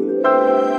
Música